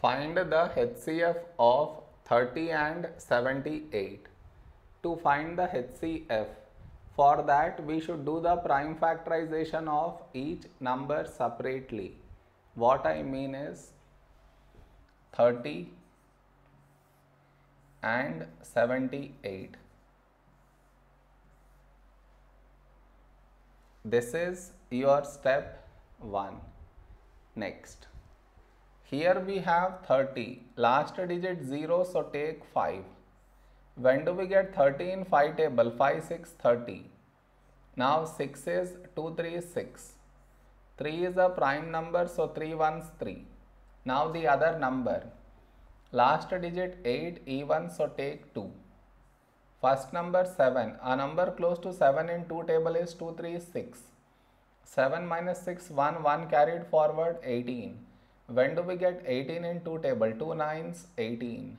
Find the HCF of 30 and 78. To find the HCF, for that we should do the prime factorization of each number separately. What I mean is 30 and 78. This is your step 1. Next. Here we have 30. Last digit 0 so take 5. When do we get 30 in 5 table? 5, 6, 30. Now 6 is 2, 3 is 6. 3 is a prime number so 3 ones 3. Now the other number. Last digit 8 even so take 2. First number 7. A number close to 7 in 2 table is 2, 3 is 6. 7 minus 6, 1, 1 carried forward 18. When do we get 18 in 2 table? 2 nines 18.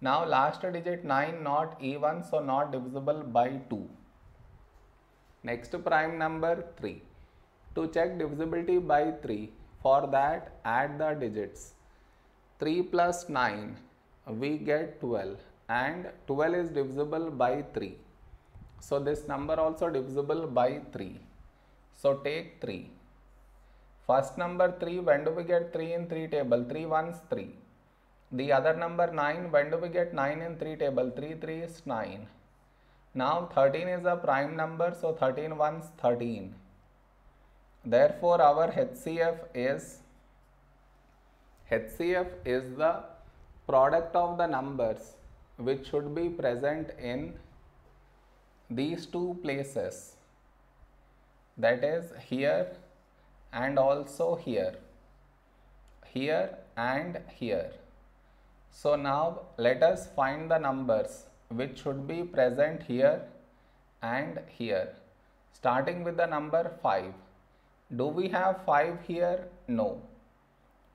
Now last digit 9 not even so not divisible by 2. Next prime number 3. To check divisibility by 3 for that add the digits. 3 plus 9 we get 12 and 12 is divisible by 3. So this number also divisible by 3. So take 3. First number 3, when do we get 3 in 3 table? 3 ones 3. The other number 9, when do we get 9 in 3 table? 3 3 is 9. Now 13 is a prime number, so 13 ones 13. Therefore our HCF is HCF is the product of the numbers which should be present in these two places that is here and also here. Here and here. So now let us find the numbers which should be present here and here. Starting with the number 5 do we have 5 here? No.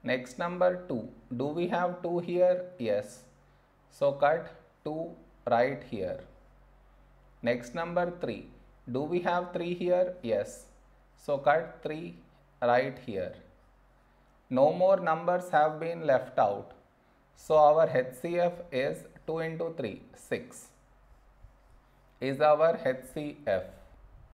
Next number 2 do we have 2 here? Yes. So cut 2 right here. Next number 3 do we have 3 here? Yes. So cut 3 right here. No more numbers have been left out. So our HCF is 2 into 3, 6 is our HCF.